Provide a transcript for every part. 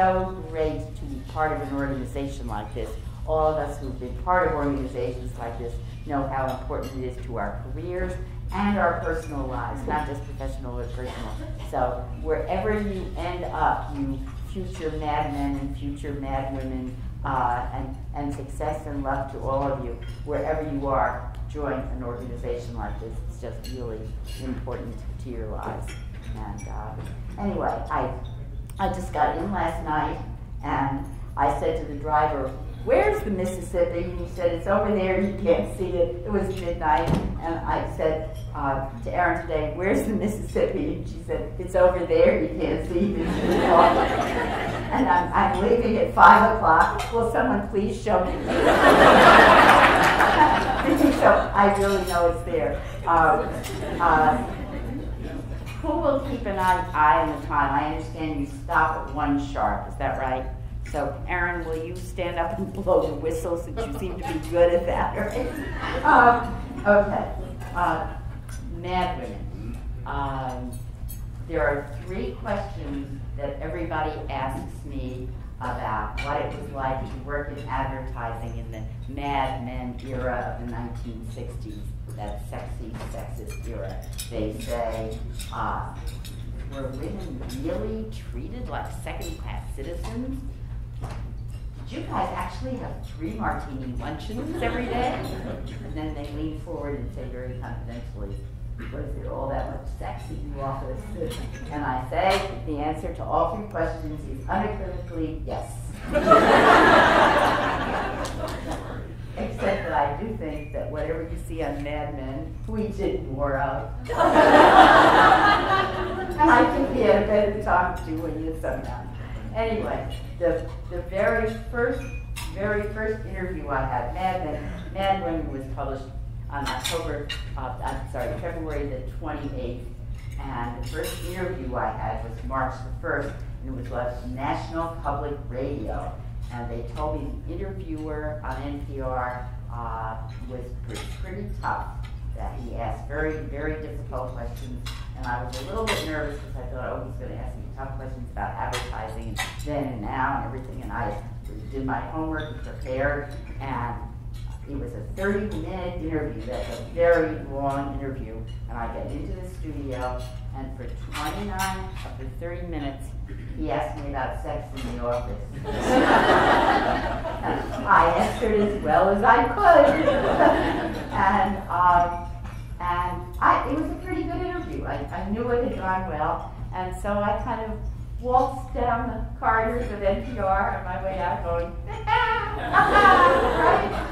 so great to be part of an organization like this. All of us who've been part of organizations like this know how important it is to our careers and our personal lives, not just professional but personal. So wherever you end up, you future madmen and future madwomen, uh, and, and success and love to all of you, wherever you are, join an organization like this. It's just really important to your lives. And uh, anyway, I, I just got in last night, and I said to the driver, where's the Mississippi? And he said, it's over there, you can't see it. It was midnight. And I said uh, to Erin today, where's the Mississippi? And she said, it's over there, you can't see it. and I'm, I'm leaving at 5 o'clock. Will someone please show me? so I really know it's there. Um, uh, who will keep an eye, eye on the time? I understand you stop at one sharp, is that right? So, Aaron, will you stand up and blow the whistle since you seem to be good at that, right? Um, okay. Uh, Mad Women. Um, there are three questions that everybody asks me about what it was like to work in advertising in the Mad Men era of the 1960s, that sexy, sexist era. They say, uh, were women really treated like second-class citizens? Did you guys actually have three martini luncheons every day? And then they lean forward and say very confidentially, was there all that much sex in the office? And I say the answer to all three questions is unequivocally yes. Except that I do think that whatever you see on Mad Men, we did more of. and I think we had a better time doing it somehow. Anyway, the, the very first, very first interview I had, Mad Men, Mad Women was published on October, uh, I'm sorry, February the 28th. And the first interview I had was March the 1st, and it was on National Public Radio. And they told me the interviewer on NPR uh, was pretty, pretty tough, that he asked very, very difficult questions. And I was a little bit nervous because I thought, oh, he's going to ask me tough questions about advertising then and now and everything. And I did my homework and prepared. And it was a 30 minute interview. That's a very long interview. And I get into the studio, and for 29 of the 30 minutes, he asked me about sex in the office. I answered as well as I could. and um, and I, it was a pretty good interview. I, I knew it had gone well. And so I kind of waltzed down the corridors of NPR on my way out going, right?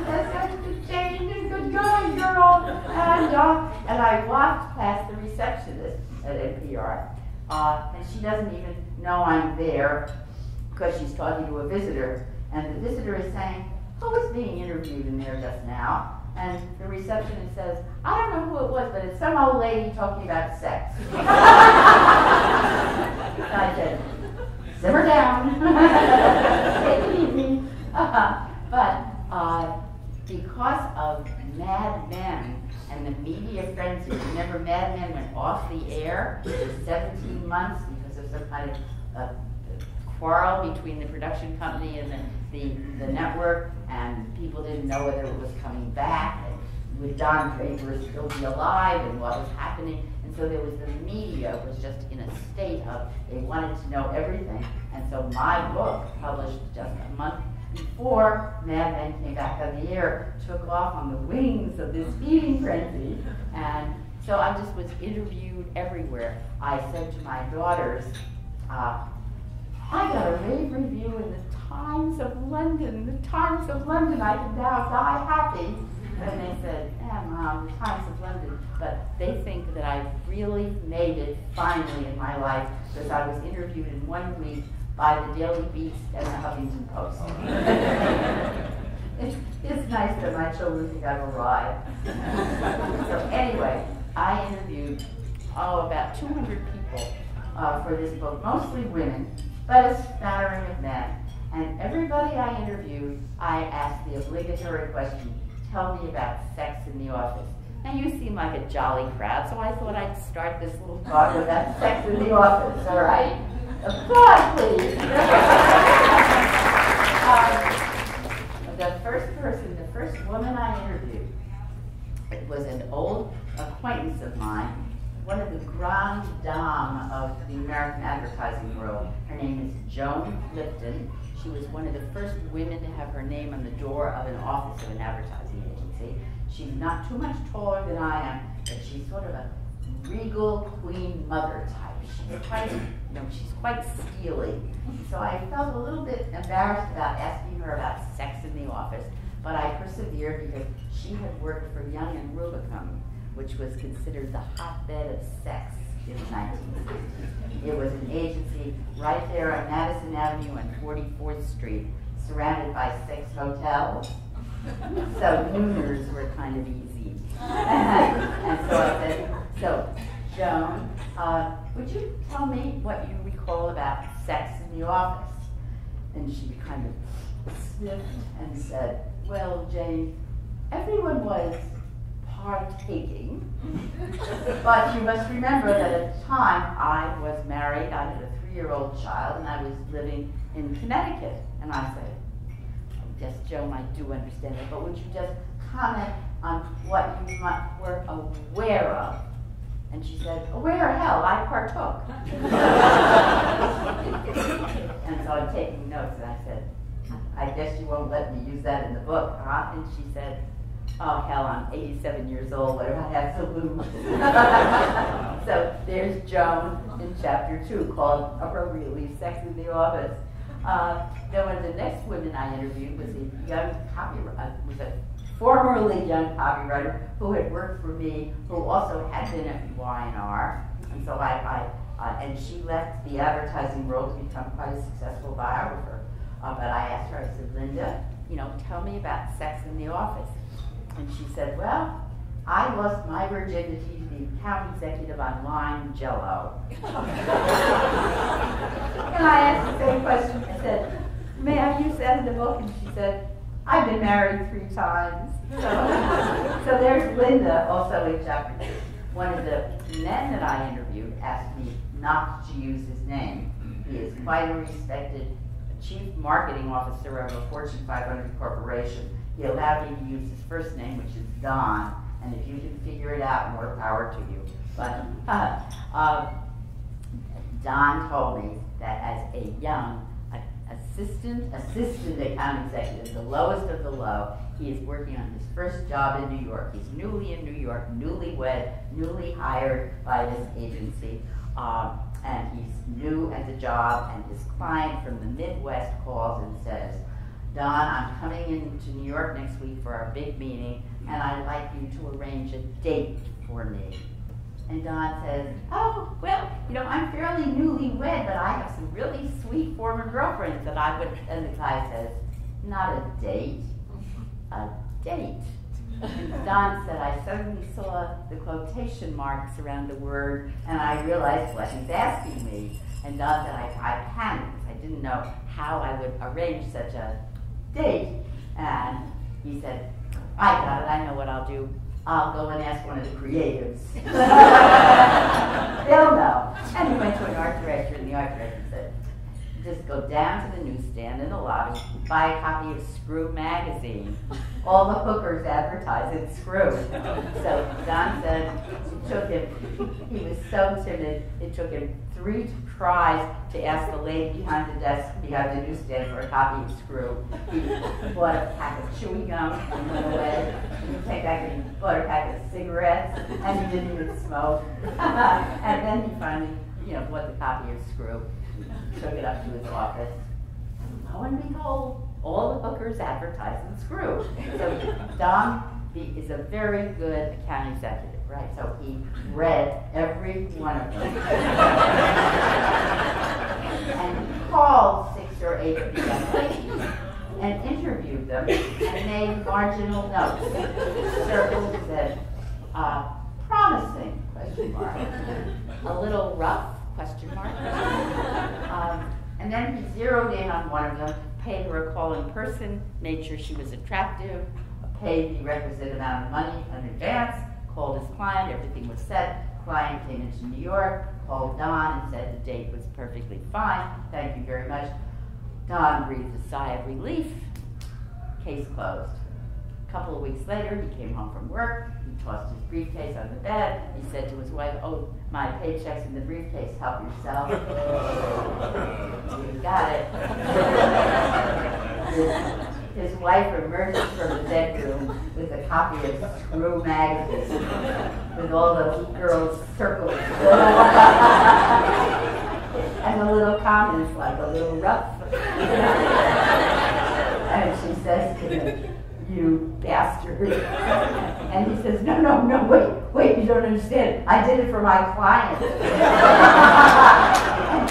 That's such a change and good going, girl. And, uh, and I walked past the receptionist at NPR. Uh, and she doesn't even know I'm there because she's talking to a visitor. And the visitor is saying, who was being interviewed in there just now? And the receptionist says, I don't know who it was, but it's some old lady talking about sex. I said, simmer down. uh, but uh, because of Mad Men and the media frenzy, remember Mad Men went off the air for 17 months because of some kind of uh, quarrel between the production company and the, the, the, network, and people didn't know whether it was coming back, and would Don Draper still be alive, and what was happening. And so there was the media was just in a state of, they wanted to know everything. And so my book, published just a month before Mad Men came back on the air, took off on the wings of this feeding frenzy. And so I just was interviewed everywhere. I said to my daughters, uh, I got a rave review in the Times of London. The Times of London, I can now die happy. And they said, yeah, Mom, the Times of London. But they think that I really made it finally in my life because I was interviewed in one week by the Daily Beast and the Huffington Post. it's, nice that my children think I've arrived. so anyway, I interviewed, oh, about 200 people uh, for this book, mostly women but a smattering of men. And everybody I interviewed, I asked the obligatory question, tell me about sex in the office. And you seem like a jolly crowd, so I thought I'd start this little talk about sex in the office, all right? Applause, please. um, the first person, the first woman I interviewed, it was an old acquaintance of mine, one of the grand dames of the American advertising world. Her name is Joan Lipton. She was one of the first women to have her name on the door of an office of an advertising agency. She's not too much taller than I am, but she's sort of a regal queen mother type. She's quite, you know, she's quite steely. So I felt a little bit embarrassed about asking her about sex in the office, but I persevered because she had worked for Young and Rubicam, which was considered the hotbed of sex in the 1960s. It was an agency right there on Madison Avenue and 44th Street, surrounded by six hotels. So nooners were kind of easy. and so I said, so Joan, uh, would you tell me what you recall about sex in the office? And she kind of sniffed and said, well, Jane, everyone was partaking. but you must remember that at the time I was married, I had a three-year-old child, and I was living in Connecticut. And I said, yes, Joan, I do understand that, but would you just comment on what you might, were aware of? And she said, aware hell, I partook. and so I'm taking notes, and I said, I guess you won't let me use that in the book, huh? And she said, Oh, hell, I'm 87 years old. What if I have to lose? so there's Joan in chapter 2 called Appropriately Sex in the Office. Uh, then one of the next women I interviewed was a young copywriter, uh, was a formerly young copywriter who had worked for me, who also had been at Y&R. And so I, I uh, and she left the advertising world to become quite a successful biographer. Uh, but I asked her, I said, Linda, you know, tell me about sex in the office. And she said, well, I lost my virginity to the account executive on Lime Jello. and I asked the same question. I said, may I use that in the book? And she said, I've been married three times. So, so there's Linda also in chapter two. One of the men that I interviewed asked me not to use his name. He is quite a respected chief marketing officer of a Fortune 500 corporation he allowed me to use his first name, which is Don, and if you can figure it out, more power to you. But uh, uh, Don told me that as a young assistant, assistant account executive, the lowest of the low, he is working on his first job in New York. He's newly in New York, newly wed, newly hired by this agency, um, and he's new at the job, and his client from the Midwest calls and says, Don, I'm coming into New York next week for our big meeting, and I'd like you to arrange a date for me. And Don says, Oh, well, you know, I'm fairly newly wed, but I have some really sweet former girlfriends that I would. And the guy says, Not a date, a date. And Don said, I suddenly saw the quotation marks around the word, and I realized what he's asking me. And Don said, I, I panicked. I didn't know how I would arrange such a date. And he said, I got it, I know what I'll do. I'll go and ask one of the creatives. They'll know. And he went to an art director, and the art director just go down to the newsstand in the lobby, buy a copy of Screw magazine. All the hookers advertise in Screw. So Don said it took him, he was so timid, it took him three tries to ask the lady behind the desk behind the newsstand for a copy of Screw. He bought a pack of chewing gum and went away. He came back and he bought a pack of cigarettes, and he didn't even smoke. and then he finally, you know, bought the copy of Screw, took it up to his office. Lo and behold, all the hookers advertise in Screw. So Don is a very good account executive right? So he read every one of them. and he called six or eight of the young ladies and interviewed them and made marginal notes. Circled said, uh, promising, question mark. A little rough, question mark. And then he zeroed in on one of them, paid her a call in person, made sure she was attractive, paid the requisite amount of money in advance, called his client, everything was set. Client came into New York, called Don and said the date was perfectly fine. Thank you very much. Don breathed a sigh of relief. Case closed. A couple of weeks later, he came home from work. He tossed his briefcase on the bed. He said to his wife, Oh, my paycheck's in the briefcase. Help yourself. you got it. his, his wife emerges from the bedroom with a copy of Screw magazine with all the girls circled. and the little comments like a little rough. and she says to him, you bastard. and he says, no, no, no, wait, wait, you don't understand. I did it for my client. and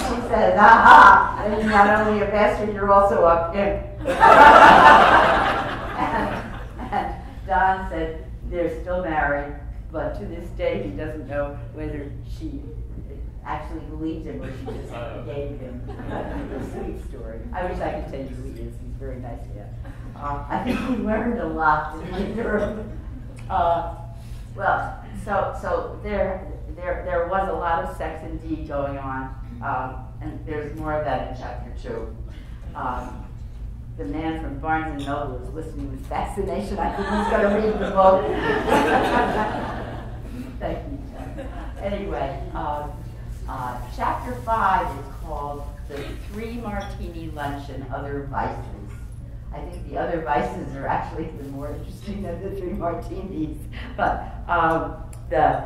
she says, aha, and you're not only a bastard, you're also a pimp. and, and Don said, they're still married, but to this day he doesn't know whether she actually believed him or she just gave him a sweet story. I wish I could tell you who he is. He's very nice man. Uh, I think he learned a lot in Europe. uh, well, so so there there there was a lot of sex indeed going on, um, and there's more of that in chapter two. Um, the man from Barnes and Noble was listening with fascination. I think he's going to read the book. Thank you. Anyway, uh, uh, chapter five is called "The Three Martini Lunch and Other Vices." I think the other vices are actually even more interesting than the three martinis. But um, the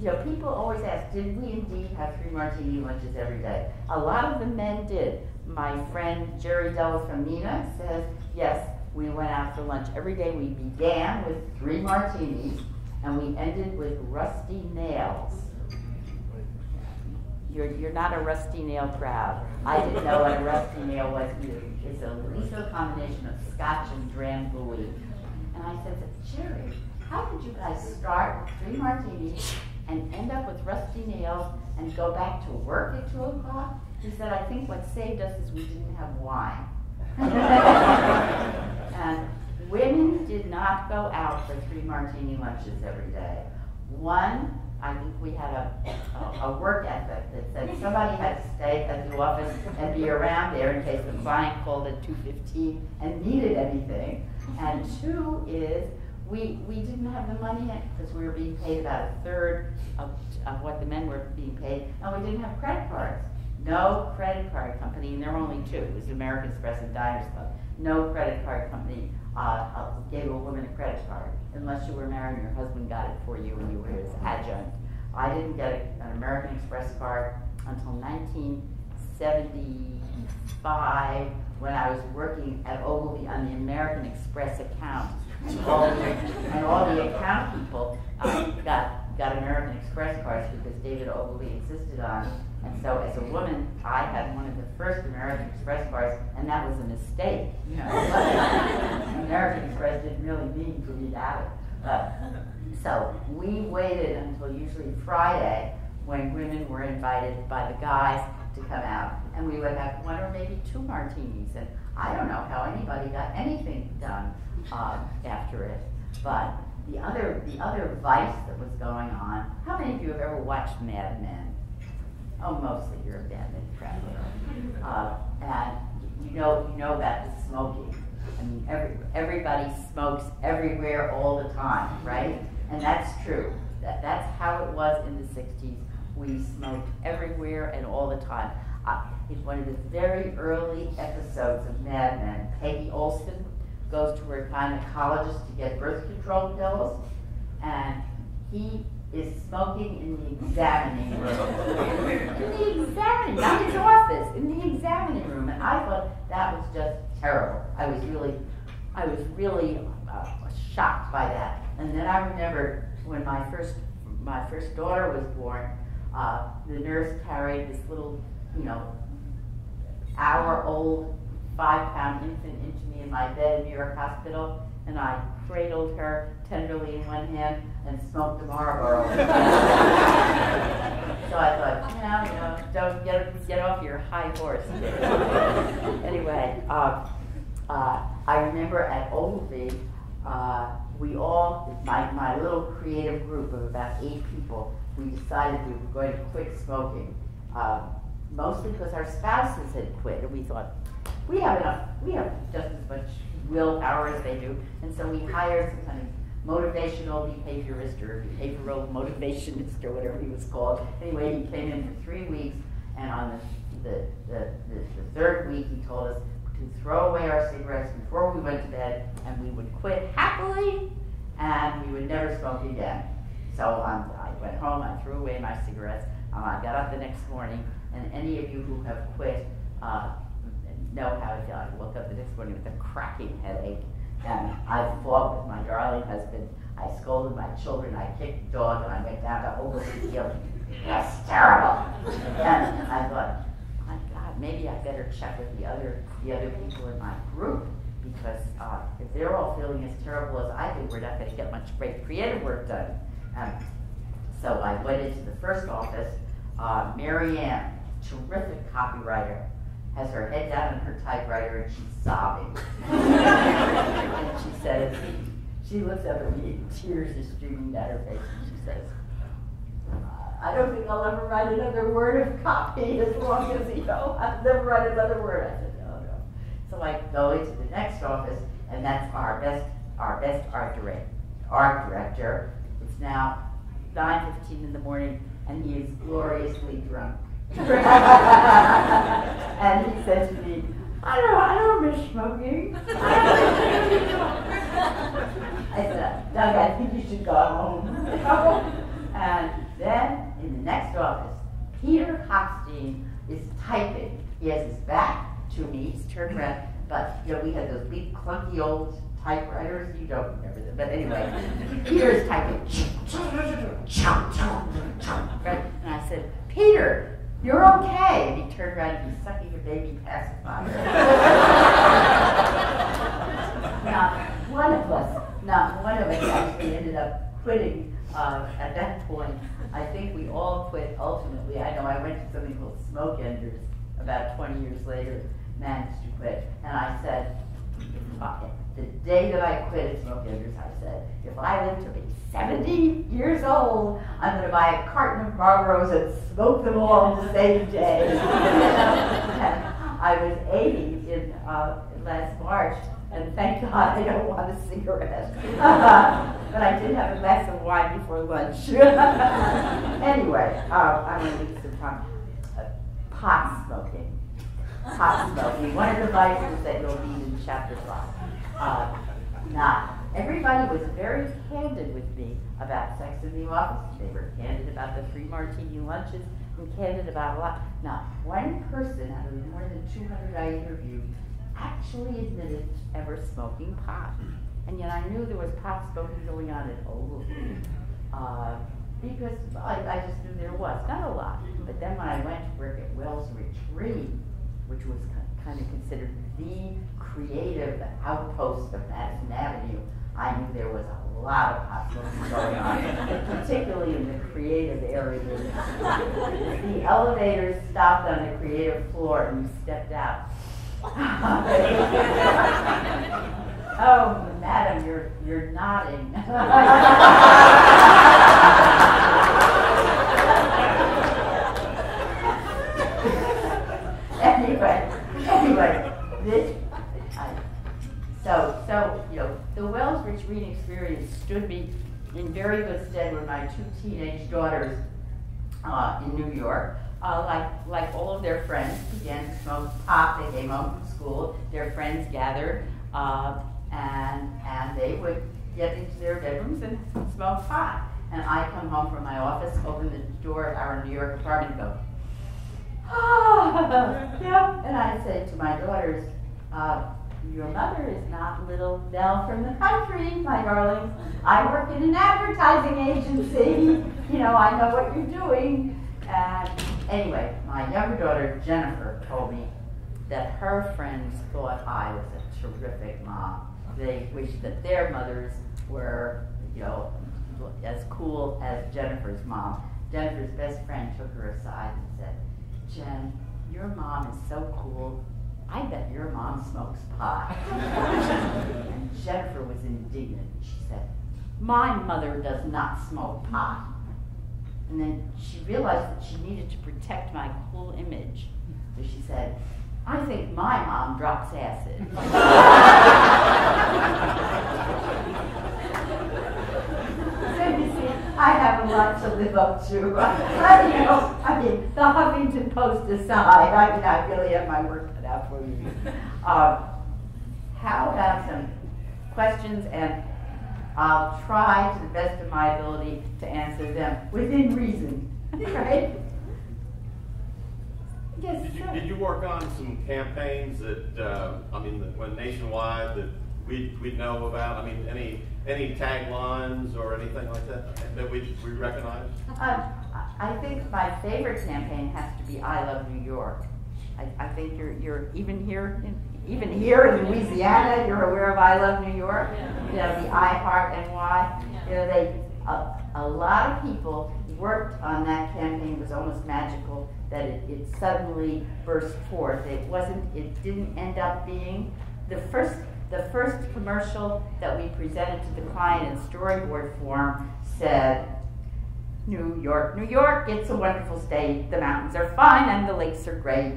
you know, people always ask, did we indeed have three martini lunches every day? A lot of the men did. My friend Jerry Della Femina says, yes, we went out for lunch every day. We began with three martinis and we ended with rusty nails. You're, you're not a rusty nail crowd. I didn't know what a rusty nail was either. It's a lethal combination of scotch and drambuie. And I said, Jerry, how did you guys start with three martinis and end up with rusty nails and go back to work at 2 o'clock? He said, I think what saved us is we didn't have wine. and women did not go out for three martini lunches every day. One I think we had a, a, a, work ethic that said somebody had to stay at the office and be around there in case the client called at 2.15 and needed anything. And two is we, we didn't have the money because we were being paid about a third of, of what the men were being paid, and we didn't have credit cards. No credit card company, and there were only two. It was American Express and Diners Club. No credit card company uh, uh, gave a woman a credit card unless you were married and your husband got it for you and you were his adjunct. I didn't get a, an American Express card until 1975 when I was working at Ogilvy on the American Express account. And all the, and all the account people uh, got got American Express cards because David Ogilvy insisted on and so as a woman, I had one of the first American Express cards, and that was a mistake. You know, American Express didn't really mean for me to have it. But, so we waited until usually Friday when women were invited by the guys to come out, and we would have one or maybe two martinis. And I don't know how anybody got anything done um, after it. But the other, the other vice that was going on, how many of you have ever watched Mad Men? Oh, mostly you're a bandit crowd. Uh, and you know, you know about the smoking. I mean, every, everybody smokes everywhere all the time, right? And that's true. That, that's how it was in the 60s. We smoked everywhere and all the time. Uh, in one of the very early episodes of Mad Men, Peggy Olson goes to her gynecologist to get birth control pills, and he is smoking in the examining room. in the examining, not his office, in the examining room. And I thought that was just terrible. I was really, I was really uh, shocked by that. And then I remember when my first, my first daughter was born, uh, the nurse carried this little, you know, hour-old, five-pound infant into me in my bed in New York Hospital, and I cradled her tenderly in one hand and smoked a Marlboro. so I thought, no, you know, don't get, get off your high horse. anyway, uh, uh, I remember at Ogilvy, uh, we all, my, my little creative group of about eight people, we decided we were going to quit smoking. Uh, mostly because our spouses had quit, and we thought, we have enough, we have just as much willpower as they do, and so we hired some kind of motivational behaviorist or behavioral motivationist or whatever he was called. Anyway, he came in for three weeks, and on the, the, the, the, the third week, he told us to throw away our cigarettes before we went to bed, and we would quit happily, and we would never smoke again. So um, I went home, I threw away my cigarettes, um, I got up the next morning, and any of you who have quit uh, know how I feel. I woke up the next morning with a cracking headache, and I fought with my darling husband. I scolded my children, I kicked the dog, and I went down to Ogilvy Field. It's terrible. And I thought, my God, maybe I better check with the other the other people in my group because uh, if they're all feeling as terrible as I do, we're not going to get much great creative work done. Um, so I went into the first office. Uh, Mary Ann, terrific copywriter, has her head down on her typewriter and she's sobbing. and she says, she looks up at me, tears are streaming down her face, and she says, I don't think I'll ever write another word of copy as long as, you know, I'll never write another word. I said, no, no. So I go into the next office, and that's our best, our best art director. Art director. It's now 9.15 in the morning, and he is gloriously drunk. and he said to me, I don't, I don't miss smoking. I said, Doug, I think you should go home. and then in the next office, Peter Hochstein is typing. He has his back to me, he's turned around, but you know, we had those big clunky old typewriters. You don't remember them, but anyway, Peter's typing. And I said, Peter, you're okay. And he turned around and he's sucking a baby pacifier. now, one of us, not one of us actually ended up quitting uh, at that point. I think we all quit ultimately. I know I went to something called SmokEnders about 20 years later, managed to quit. And I said, the day that I quit SmokEnders, I said, if I live to be 70 years old, I'm going to buy a carton of Marlboros and smoke them all on the same day. I was 80 in, uh, last March, and thank God I don't want a cigarette. but I did have a glass of wine before lunch. anyway, uh, I'm going to leave some time. Uh, pot smoking. Pot smoking. One of the vices that you'll read in chapter 5 uh, not. Everybody was very candid with me about sex in the office. They were candid about the free martini lunches and candid about a lot. Not one person out of the more than 200 I interviewed actually admitted ever smoking pot. And yet I knew there was pot smoking going on at Ogilvy. Uh, because I, I just knew there was. Not a lot. But then when I went to work at Wells Rich Greene, which was kind of considered the creative outpost of Madison Avenue, I knew there was a lot of possibilities going on, particularly in the creative area. the elevators stopped on the creative floor and you stepped out. oh, madam, you're you're nodding. anyway, anyway, this so, so you know, the Wells Rich Greene experience stood me in very good stead when my two teenage daughters uh, in New York, uh, like like all of their friends, began to smoke pot. They came home from school. Their friends gathered, uh, and and they would get into their bedrooms and smoke pot. And I come home from my office, open the door of our New York apartment, go, ah, yeah. And I say to my daughters. Uh, your mother is not little Belle from the country, my darlings. I work in an advertising agency. You know, I know what you're doing. And anyway, my younger daughter, Jennifer, told me that her friends thought I was a terrific mom. They wished that their mothers were, you know, as cool as Jennifer's mom. Jennifer's best friend took her aside and said, Jen, your mom is so cool. I bet your mom smokes pot. and Jennifer was indignant. She said, My mother does not smoke pot. And then she realized that she needed to protect my cool image. So she said, I think my mom drops acid. so you see, I have a lot to live up to. you know, I mean, the Huffington Post aside, I mean, I really have my work cut out for me. Um, how about some questions and I'll try to the best of my ability to answer them within reason, right? Yes, Did you, sir. did you work on some campaigns that, uh, I mean, that went nationwide that we, we know about? I mean, any, any taglines or anything like that, that we, we recognize? Um, I think my favorite campaign has to be I Love New York. I, I think you're, you're even here, in, even here in Louisiana, you're aware of I Love New York. You know, the I Heart NY. You know, they, a, a lot of people worked on that campaign. It was almost magical that it, it suddenly burst forth. It wasn't, it didn't end up being the first, the first commercial that we presented to the client in storyboard form said, New York, New York, it's a wonderful state. The mountains are fine and the lakes are great.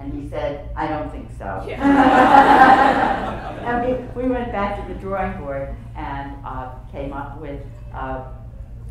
And he said, I don't think so. and we, we went back to the drawing board and uh, came up with uh,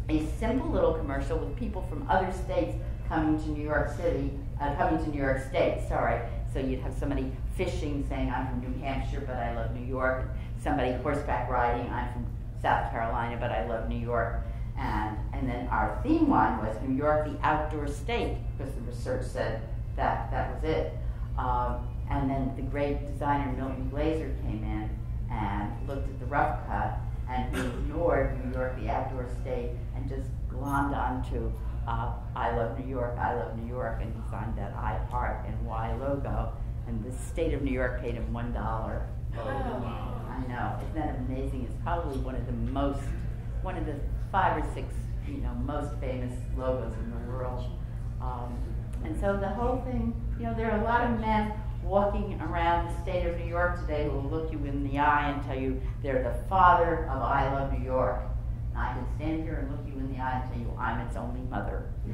a simple little commercial with people from other states coming to New York City, uh, coming to New York State, sorry. So you'd have somebody fishing saying, I'm from New Hampshire, but I love New York. Somebody horseback riding, I'm from South Carolina, but I love New York. And, and then our theme one was New York, the outdoor state, because the research said that that was it. Um, and then the great designer Milton Glaser came in and looked at the rough cut and he ignored New York, the outdoor state, and just glommed onto uh, I love New York, I love New York, and designed that I Heart NY logo. And the state of New York paid him one dollar. Oh, wow. I know, isn't that amazing? It's probably one of the most, one of the five or six, you know, most famous logos in the world. Um, and so the whole thing, you know, there are a lot of men walking around the state of New York today who will look you in the eye and tell you they're the father of I Love New York. And I can stand here and look you in the eye and tell you I'm its only mother.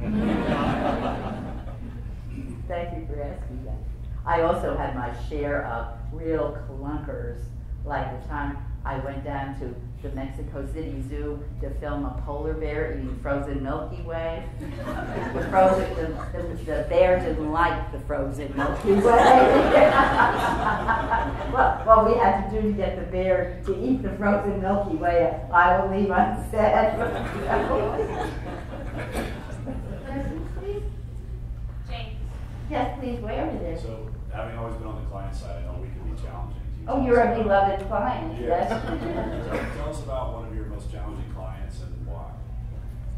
Thank you for asking that. I also had my share of real clunkers, like the time I went down to the Mexico City Zoo to film a polar bear eating frozen Milky Way. The, frozen, the, the, the bear didn't like the frozen Milky Way. well, what we had to do to get the bear to eat the frozen Milky Way, I will leave unsaid. Questions, please? Jane. Yes, please, way over there. So, having always been on the client side, I know we can be challenging. Oh, you're a beloved client, yes. Tell- Tell us about one of your most challenging clients and why.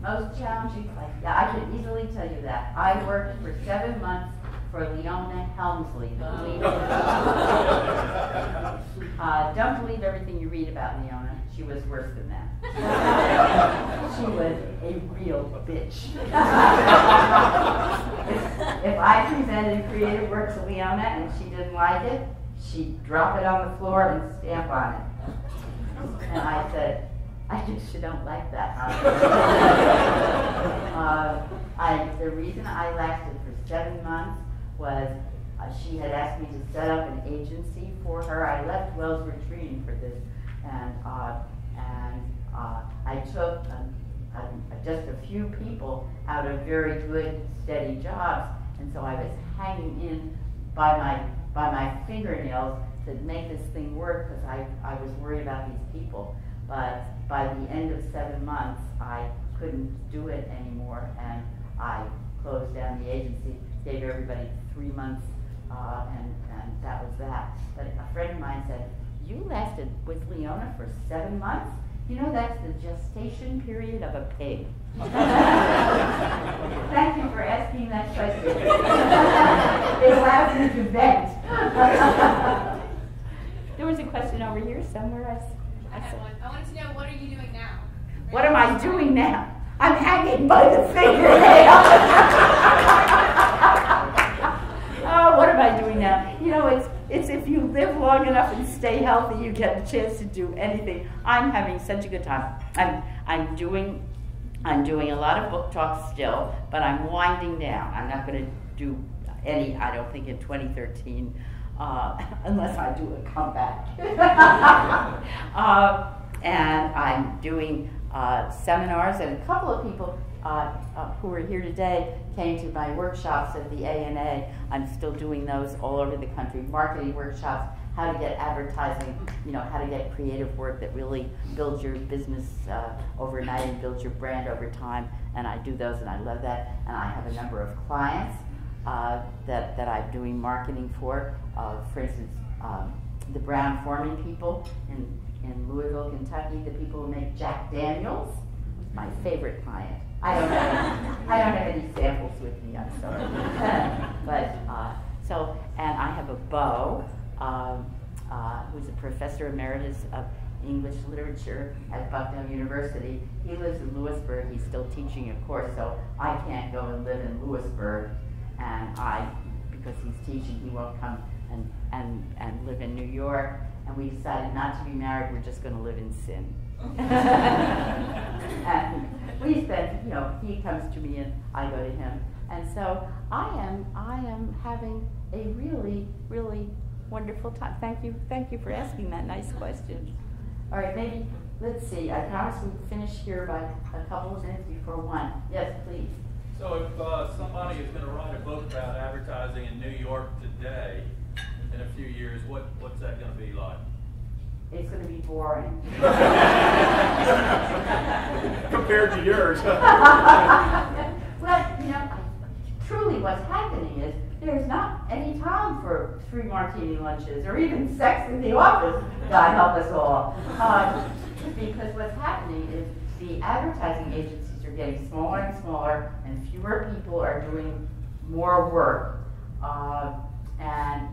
Most challenging client, yeah, I can easily tell you that. I worked for seven months for Leona Helmsley. Uh, don't believe everything you read about Leona, she was worse than that. She was a real bitch. If if I presented creative work to Leona and she didn't like it, she'd drop it on the floor and stamp on it. And I said, I guess you don't like that, uh, I, the reason I lasted for seven months was uh, she had asked me to set up an agency for her. I left Wells Rich Greene for this, and uh, and uh, I took um, um, just a few people out of very good, steady jobs, and so I was hanging in by my by my fingernails to make this thing work because I, I was worried about these people. But by the end of seven months, I couldn't do it anymore, and I closed down the agency, gave everybody three months, uh, and, and that was that. But a friend of mine said, You lasted with Leona for seven months? You know, that's the gestation period of a pig. Thank you for asking that question. it allows me to vent. there was a question over here somewhere. I, s- I I have saw- one. I wanted to know what are you doing now? What am I doing now? I'm hanging by the fingernail. oh, what am I doing now? You know, it's it's if you live long enough and stay healthy, you get a chance to do anything. I'm having such a good time. I'm I'm doing I'm doing a lot of book talks still, but I'm winding down. I'm not going to do any, I don't think, in 2013, uh, unless I do a comeback. uh, and I'm doing uh, seminars, and a couple of people uh, uh, who are here today came to my workshops at the ANA. I'm still doing those all over the country, marketing workshops, how to get advertising, you know, how to get creative work that really builds your business uh, overnight and builds your brand over time. And I do those, and I love that. And I have a number of clients uh, that, that I'm doing marketing for. Uh, for instance, um, the Brown-Forman people in, in Louisville, Kentucky, the people who make Jack Daniels, my favorite client. I don't have, I don't have any samples with me, I'm sorry. but, uh, so, and I have a beau, um, uh, who's a professor emeritus of English literature at Bucknell University. He lives in Lewisburg. He's still teaching a course, so I can't go and live in Lewisburg. And I, because he's teaching, he won't come and, and, and live in New York. And we decided not to be married, we're just going to live in sin. and we spend, you know, he comes to me and I go to him. And so I am, I am having a really, really wonderful time. Thank you, thank you for asking that nice question. All right, maybe, let's see, I promise we'll finish here by a couple of minutes before one. Yes, please. So if uh, somebody is going to write a book about advertising in New York today, in a few years, what, what's that going to be like? It's going to be boring. Compared to yours. well, you know, truly what's happening is there's not any time for free martini lunches or even sex in the office. God help us all. Um, because what's happening is the advertising agencies are getting smaller and smaller, and fewer people are doing more work. Uh, and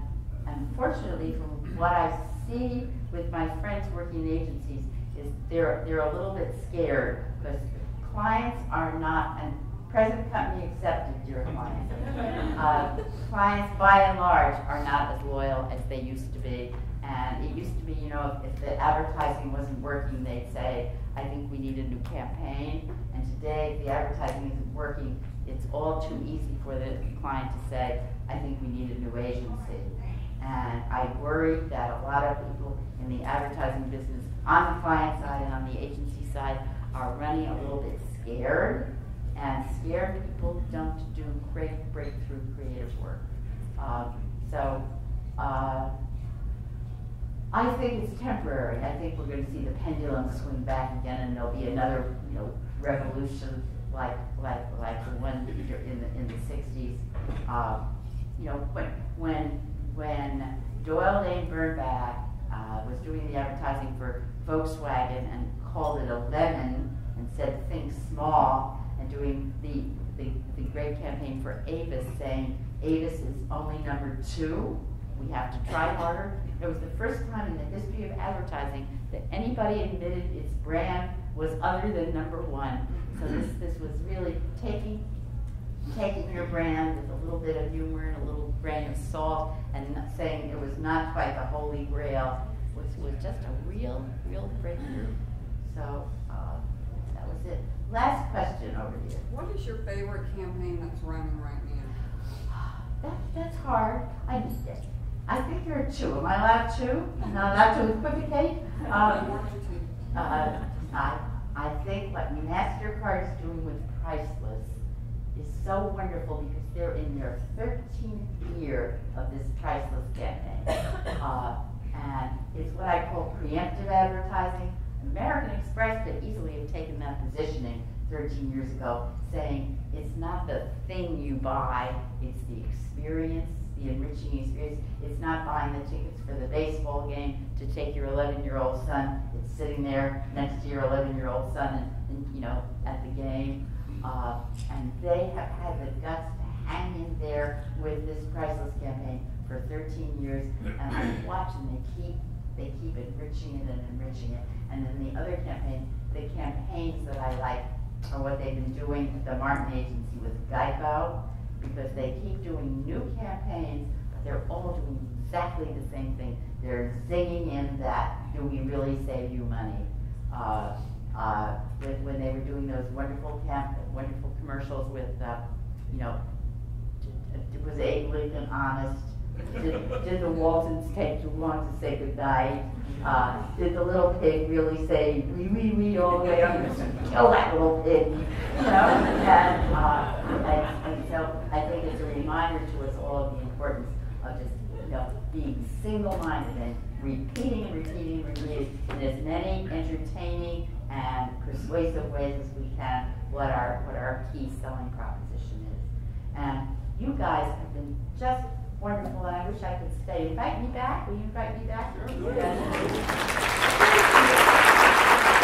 unfortunately, from what I see with my friends working in agencies, is they're they're a little bit scared because clients are not, present company accepted, dear clients. Uh, clients, by and large, are not as loyal as they used to be. And it used to be, you know, if, if the advertising wasn't working, they'd say, I think we need a new campaign. And today, if the advertising isn't working, it's all too easy for the client to say, I think we need a new agency. And I worry that a lot of people in the advertising business, on the client side and on the agency side, are running a little bit scared and scared people don't do great breakthrough creative work. Um, so uh, I think it's temporary. I think we're going to see the pendulum swing back again, and there'll be another, you know, revolution like like like the one in the in the '60s. Um, you know, when when when Doyle Dane Bernbach uh, was doing the advertising for Volkswagen and called it a lemon and said think small doing the, the, the great campaign for Avis saying Avis is only number two. We have to try harder. It was the first time in the history of advertising that anybody admitted its brand was other than number one. So this, this was really taking taking your brand with a little bit of humor and a little grain of salt and saying it was not quite the holy grail was, was just a real, real breakthrough. So uh, that was it. Last question over here. What is your favorite campaign that's running right now? That, that's hard. I, I think there are two. Am I allowed two? Am I allowed to equivocate? Um, uh, I, I think what MasterCard is doing with Priceless is so wonderful because they're in their 13th year of this Priceless campaign. Uh, and it's what I call preemptive advertising American Express could easily have taken that positioning 13 years ago, saying it's not the thing you buy, it's the experience, the enriching experience. It's not buying the tickets for the baseball game to take your 11 year old son. It's sitting there next to your 11 year old son and, and, you know, at the game. Uh, and they have had the guts to hang in there with this priceless campaign for 13 years. And I watch and they keep they keep enriching it and enriching it. And then the other campaign, the campaigns that I like are what they've been doing with the Martin Agency with Geico, because they keep doing new campaigns, but they're all doing exactly the same thing. They're zinging in that, do we really save you money? Uh, uh, when, they were doing those wonderful camp, wonderful commercials with, uh, you know, was Abe Lincoln honest? Did, did the Waltons take too long to say goodnight? Uh, did the little pig really say, wee, wee, wee, all the way up? Kill that little pig, you know? And, uh, and, and so I think it's a reminder to us all of the importance of just, you know, being single-minded and repeating and repeating and repeating in as many entertaining and persuasive ways as we can what our, what our key selling proposition is. And you guys have been just wonderful. I wish I could stay. Invite me back. Will you invite me back? Sure.